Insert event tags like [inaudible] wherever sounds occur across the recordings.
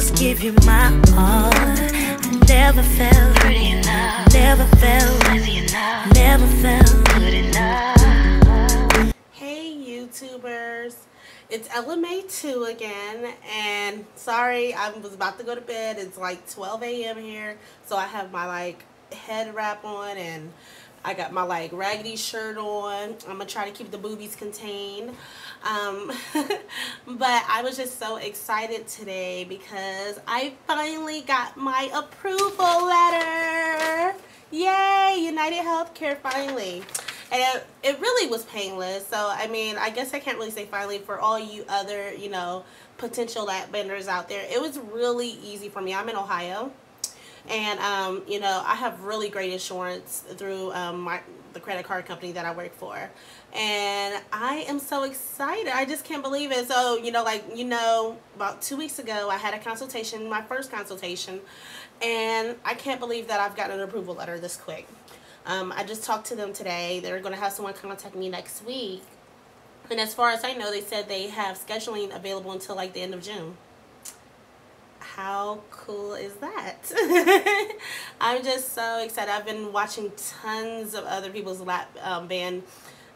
always give you my all. I never felt pretty enough. Never felt worthy enough. Never felt good enough. Hey YouTubers, it's Ellamae2 again, and sorry, I was about to go to bed. It's like 12 a.m. here, so I have my like head wrap on and I got my like raggedy shirt on. I'm gonna try to keep the boobies contained. Um, [laughs] but I was just so excited today because I finally got my approval letter. Yay, United Healthcare finally. And it, it really was painless. So, I mean, I guess I can't really say finally for all you other, you know, potential lap benders out there. It was really easy for me. I'm in Ohio and um, you know I have really great insurance through um, my the credit card company that I work for. And I am so excited. I just can't believe it. So you know like you know about two weeks ago I had a consultation my first consultation. And I can't believe that I've gotten an approval letter this quick. Um, I just talked to them today. They're gonna have someone contact me next week. And as far as I know they said they have scheduling available until like the end of June how cool is that? [laughs] I'm just so excited. I've been watching tons of other people's lap um, band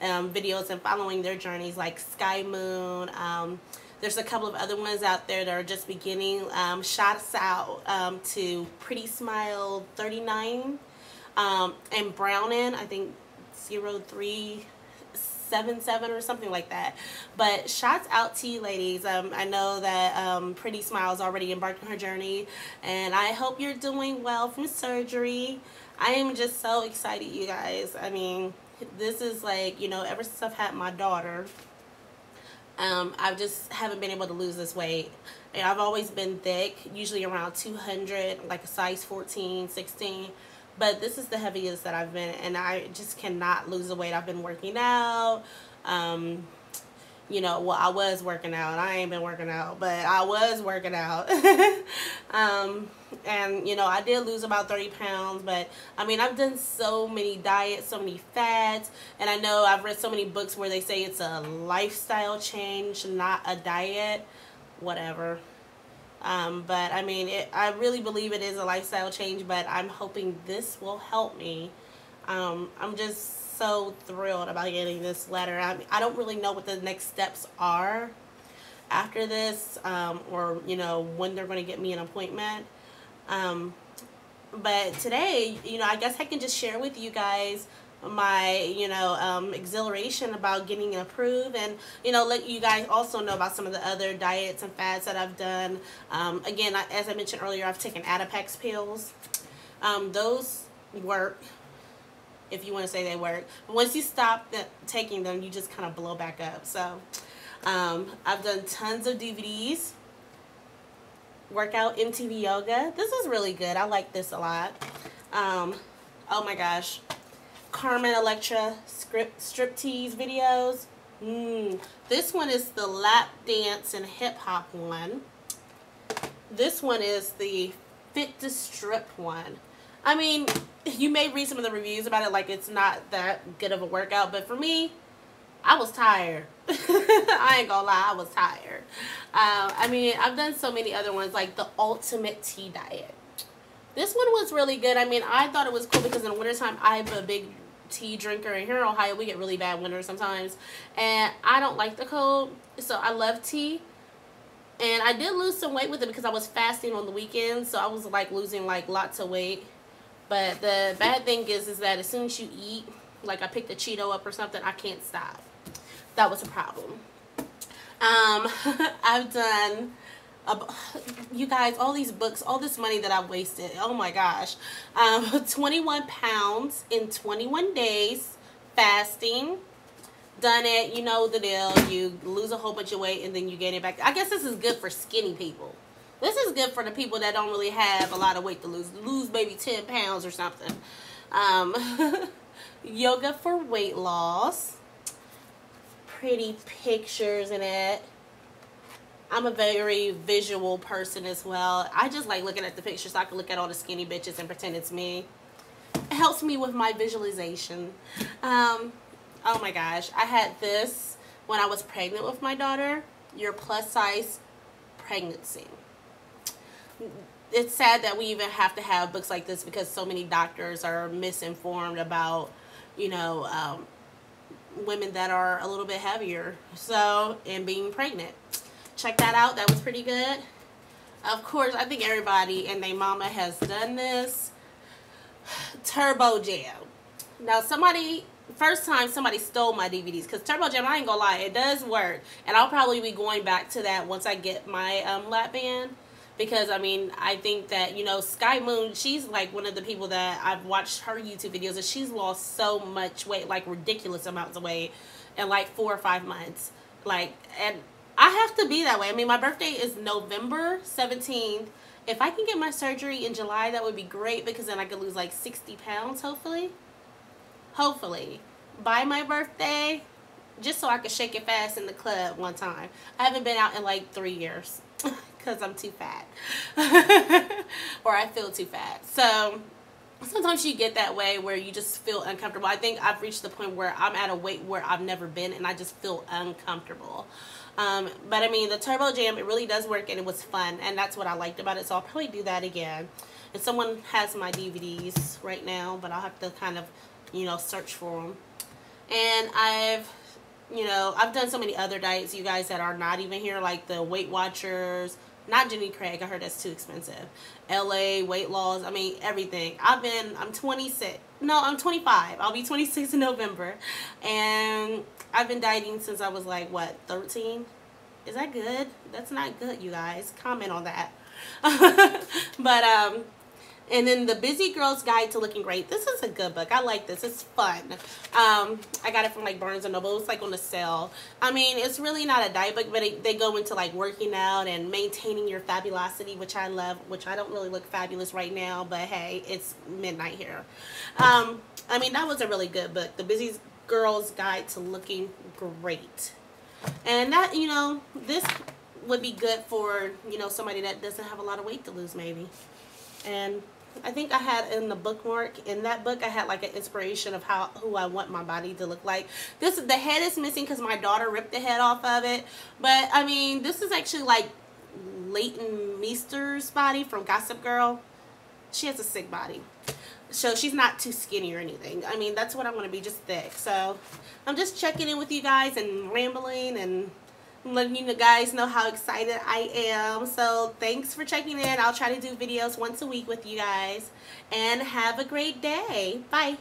um, videos and following their journeys like Sky Moon. Um, there's a couple of other ones out there that are just beginning. Um, shots out um, to Pretty Smile 39 um, and Brownin, I think 03 seven seven or something like that. But shots out to you ladies. Um, I know that um, Pretty Smiles already embarked on her journey and I hope you're doing well from surgery. I am just so excited you guys. I mean this is like you know ever since I've had my daughter um, I just haven't been able to lose this weight. And I've always been thick, usually around 200, like a size 14, 16 but this is the heaviest that I've been and I just cannot lose the weight I've been working out. Um you know well I was working out I ain't been working out but I was working out. [laughs] Um and you know I did lose about 30 pounds but I mean I've done so many diets so many fads and I know I've read so many books where they say it's a lifestyle change not a diet whatever um, but I mean, it, I really believe it is a lifestyle change, but I'm hoping this will help me. Um, I'm just so thrilled about getting this letter. I, I don't really know what the next steps are after this um, or, you know, when they're going to get me an appointment. Um, but today, you know, I guess I can just share with you guys my you know um, exhilaration about getting approved. And you know let you guys also know about some of the other diets and fads that I've done. Um, again as I mentioned earlier I've taken Adipex pills. Um, those work if you want to say they work. But once you stop the, taking them you just kind of blow back up. So um, I've done tons of DVDs workout MTV yoga. This is really good. I like this a lot. Um, oh my gosh Carmen Electra script striptease videos. Mm. This one is the lap dance and hip hop one. This one is the fit to strip one. I mean, you may read some of the reviews about it like it's not that good of a workout, but for me, I was tired. [laughs] I ain't gonna lie, I was tired. Um, I mean, I've done so many other ones like the Ultimate Tea Diet. This one was really good. I mean, I thought it was cool because in the wintertime, I'm a big tea drinker and here in Ohio we get really bad winter sometimes. And I don't like the cold so I love tea. And I did lose some weight with it because I was fasting on the weekends so I was like losing like lots of weight. But the bad thing is is that as soon as you eat like I picked a Cheeto up or something I can't stop. That was a problem. Um [laughs] I've done you guys, all these books, all this money that I've wasted. Oh my gosh. Um, [laughs] 21 pounds in 21 days fasting. Done it. You know the deal. You lose a whole bunch of weight and then you gain it back. I guess this is good for skinny people. This is good for the people that don't really have a lot of weight to lose. Lose maybe 10 pounds or something. Um, [laughs] yoga for weight loss. Pretty pictures in it I'm a very visual person as well. I just like looking at the pictures so I can look at all the skinny bitches and pretend it's me. It helps me with my visualization. Um, oh my gosh. I had this when I was pregnant with my daughter. Your plus size pregnancy. it's sad that we even have to have books like this because so many doctors are misinformed about, you know, um, women that are a little bit heavier. So, and being pregnant. Check that out. That was pretty good. Of course, I think everybody and their mama has done this. [sighs] Turbo Jam. Now, somebody, first time somebody stole my DVDs because Turbo Jam, I ain't gonna lie, it does work. And I'll probably be going back to that once I get my um, lap band because I mean I think that you know Sky Moon she's like one of the people that I've watched her YouTube videos and she's lost so much weight like ridiculous amounts of weight in like four or five months like and I have to be that way. I mean my birthday is November 17th if I can get my surgery in July that would be great because then I could lose like 60 pounds hopefully. Hopefully. By my birthday just so I could shake it fast in the club one time. I haven't been out in like three years [laughs] because I'm too fat. [laughs] Or I feel too fat. So sometimes you get that way where you just feel uncomfortable. I think I've reached the point where I'm at a weight where I've never been and I just feel uncomfortable. Um, but I mean, the Turbo Jam, it really does work and it was fun. And that's what I liked about it. So I'll probably do that again. And someone has my DVDs right now, but I'll have to kind of, you know, search for them. And I've you know, I've done so many other diets, you guys, that are not even here, like the Weight Watchers, not Jenny Craig. I heard that's too expensive. LA, weight loss. I mean, everything. I've been, I'm 26. No, I'm 25. I'll be 26 in November. And I've been dieting since I was like, what, 13? Is that good? That's not good, you guys. Comment on that. [laughs] but, um, and then the Busy Girl's Guide to Looking Great. This is a good book. I like this. It's fun. Um, I got it from like Barnes & Noble. It's like on a sale. I mean, it's really not a diet book, but it, they go into like working out and maintaining your fabulosity, which I love, which I don't really look fabulous right now, but hey, it's midnight here. Um, I mean, that was a really good book. The Busy Girl's Guide to Looking Great. And that, you know, this would be good for, you know, somebody that doesn't have a lot of weight to lose maybe. And I think I had in the bookmark in that book I had like an inspiration of how who I want my body to look like. This the head is missing because my daughter ripped the head off of it. But I mean this is actually like Leighton Meester's body from Gossip Girl. She has a sick body. So she's not too skinny or anything. I mean that's what I want to be just thick. So I'm just checking in with you guys and rambling and letting you guys know how excited I am. So thanks for checking in. I'll try to do videos once a week with you guys. And have a great day. Bye.